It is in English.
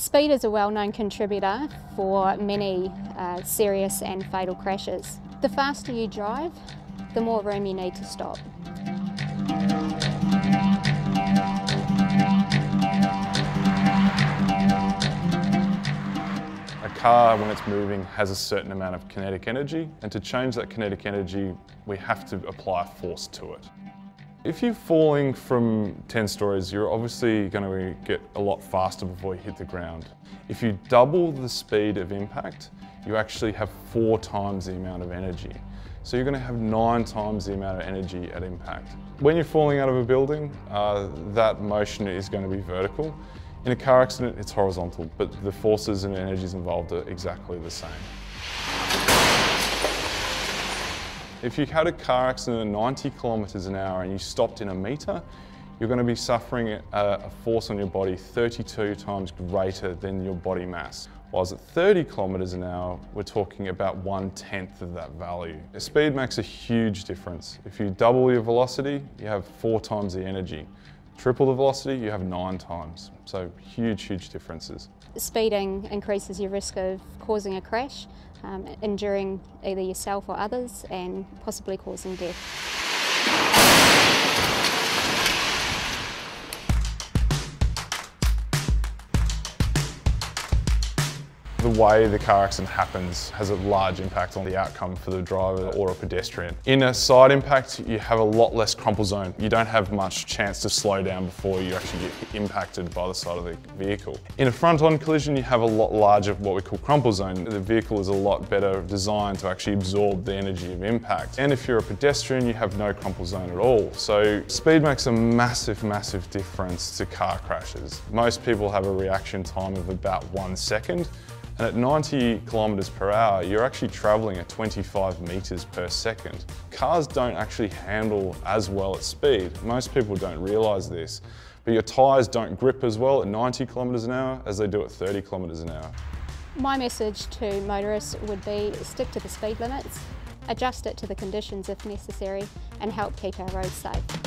Speed is a well-known contributor for many uh, serious and fatal crashes. The faster you drive, the more room you need to stop. A car, when it's moving, has a certain amount of kinetic energy, and to change that kinetic energy, we have to apply force to it. If you're falling from 10 stories, you're obviously going to get a lot faster before you hit the ground. If you double the speed of impact, you actually have four times the amount of energy. So you're going to have nine times the amount of energy at impact. When you're falling out of a building, uh, that motion is going to be vertical. In a car accident, it's horizontal, but the forces and energies involved are exactly the same. If you had a car accident at 90 kilometres an hour and you stopped in a metre, you're going to be suffering a, force on your body 32 times greater than your body mass. Whereas at 30 kilometres an hour, we're talking about one tenth of that value. Speed makes a huge difference. If you double your velocity, you have four times the energy. Triple the velocity, you have nine times. So huge, huge differences. Speeding increases your risk of causing a crash um, injuring either yourself or others and possibly causing death. The way the car accident happens has a large impact on the outcome for the driver or a pedestrian. In a side impact, you have a lot less crumple zone. You don't have much chance to slow down before you actually get impacted by the side of the vehicle. In a front-on collision, you have a lot larger what we call crumple zone. The vehicle is a lot better designed to actually absorb the energy of impact. And if you're a pedestrian, you have no crumple zone at all. So speed makes a massive, massive difference to car crashes. Most people have a reaction time of about one second. And at 90 kilometres per hour, you're actually travelling at 25 metres per second. Cars don't actually handle as well at speed. Most people don't realise this. But your tyres don't grip as well at 90 kilometres an hour as they do at 30 kilometres an hour. My message to motorists would be stick to the speed limits, adjust it to the conditions if necessary, and help keep our roads safe.